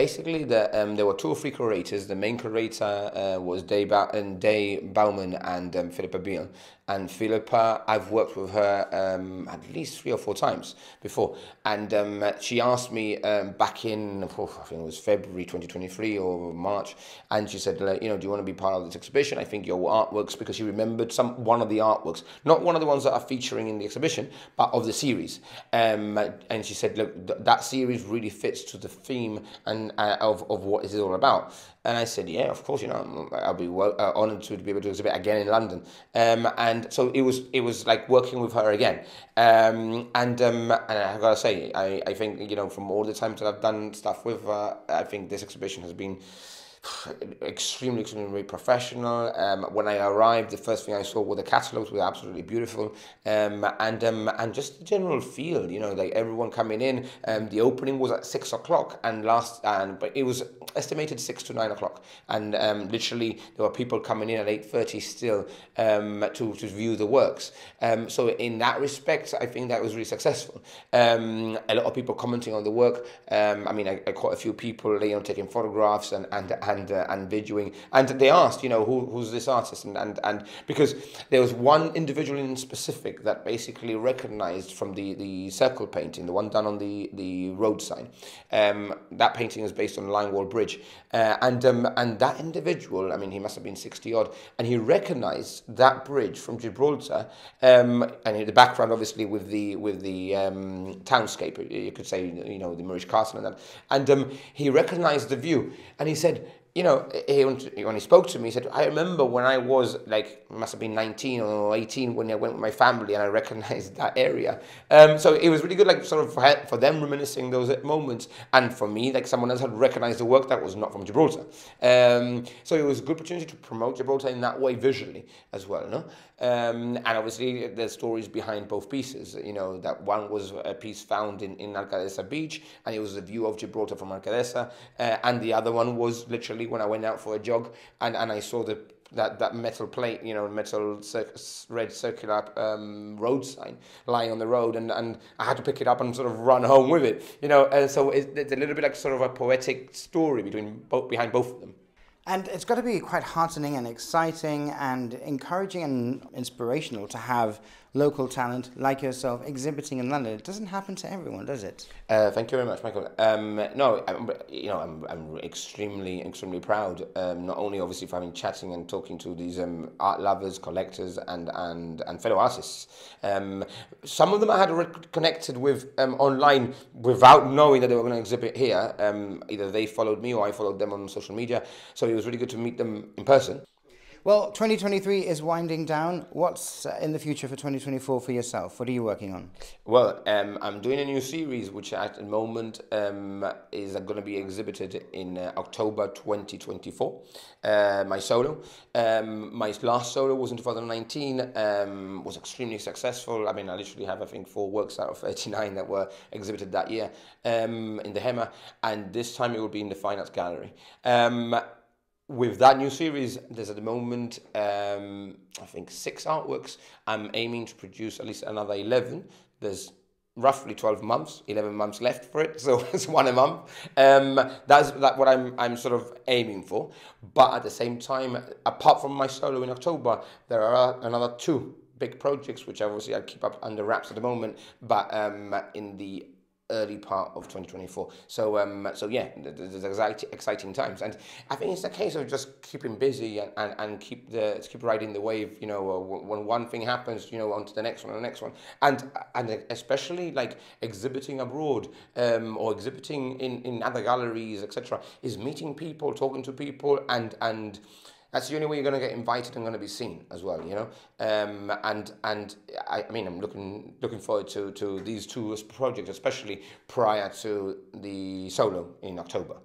basically, the, um, there were two or three curators. The main curator uh, was Day, ba- and Day Bauman and um, Philippa Beale. And Philippa, I've worked with her um, at least three or four times before. And um, she asked me um, back in, oh, I think it was February 2023 or March, and she said, you know, do you want to be part of this exhibition? I think your artworks, because she remembered some one of the artworks, not one of the ones that are featuring in the exhibition, but of the series. Um, and she said, look, th- that series really fits to the theme and uh, of, of what is it all about. And I said, yeah, of course, you know, I'll be well, uh, honored to be able to exhibit again in London. Um, and so it was, it was like working with her again. Um, and um, and I gotta say, I, I think you know, from all the times that I've done stuff with I think this exhibition has been extremely, extremely professional. Um, when I arrived, the first thing I saw were the catalogs were absolutely beautiful, um, and um, and just the general feel. You know, like everyone coming in. Um, the opening was at six o'clock, and last and but it was estimated six to nine o'clock, and um, literally there were people coming in at eight thirty still um, to to view the works. Um, so in that respect, I think that was really successful. Um, a lot of people commenting on the work. Um, I mean, I, I caught a few people, you know, taking photographs and and and uh, and videoing. And they asked, you know, who, who's this artist? And, and and because there was one individual in specific that basically recognized from the the circle painting, the one done on the the road sign. Um, that painting is based on Line Wall Bridge, uh, and um, and that individual, I mean, he must have been sixty odd, and he recognized that bridge from Gibraltar, um, and in the background, obviously, with the with the um, townscape, you could say, you know, the Moorish castle and that, and um, he recognized the view, and he said you know, he, when he spoke to me, he said, I remember when I was like, must have been 19 or 18 when I went with my family and I recognized that area. Um, so it was really good, like, sort of for, for them reminiscing those moments. And for me, like, someone else had recognized the work that was not from Gibraltar. Um, so it was a good opportunity to promote Gibraltar in that way visually as well, no? Um, and obviously, the stories behind both pieces. You know, that one was a piece found in, in Alcaidesa Beach, and it was a view of Gibraltar from Alcaidesa. Uh, and the other one was literally when I went out for a jog and, and I saw the that, that metal plate, you know, metal cir red circular um, road sign lying on the road, and, and I had to pick it up and sort of run home with it, you know. And so it's, it's a little bit like sort of a poetic story between both behind both of them. And it's got to be quite heartening and exciting and encouraging and inspirational to have local talent like yourself exhibiting in London. It doesn't happen to everyone, does it? Uh, thank you very much, Michael. Um, no, I'm, you know, I'm, I'm extremely, extremely proud. Um, not only obviously for having chatting and talking to these um, art lovers, collectors, and and and fellow artists. Um, some of them I had connected with um, online without knowing that they were going to exhibit here. Um, either they followed me or I followed them on social media. So it was really good to meet them in person. Well, 2023 is winding down. What's uh, in the future for 2024 for yourself? What are you working on? Well, um, I'm doing a new series, which at the moment um, is going to be exhibited in uh, October 2024. Uh, my solo. Um, my last solo was in 2019, um, was extremely successful. I mean, I literally have, I think, four works out of 39 that were exhibited that year um, in the HEMA, and this time it will be in the Fine Arts Gallery. With that new series, there's at the moment, um, I think, six artworks. I'm aiming to produce at least another 11. There's roughly 12 months, 11 months left for it, so it's one a month. Um, that's that what I'm, I'm sort of aiming for. But at the same time, apart from my solo in October, there are another two big projects, which obviously I keep up under wraps at the moment, but um, in the early part of 2024. So um, so yeah, there's exciting, times, and I think it's a case of just keeping busy and, and, and keep the keep riding the wave. You know, when one thing happens, you know, onto the next one, the next one, and and especially like exhibiting abroad um, or exhibiting in in other galleries, etc. Is meeting people, talking to people, and and that's the only way you're going to get invited and going to be seen as well, you know. Um, and and I, I mean, I'm looking looking forward to to these two projects, especially prior to the solo in October.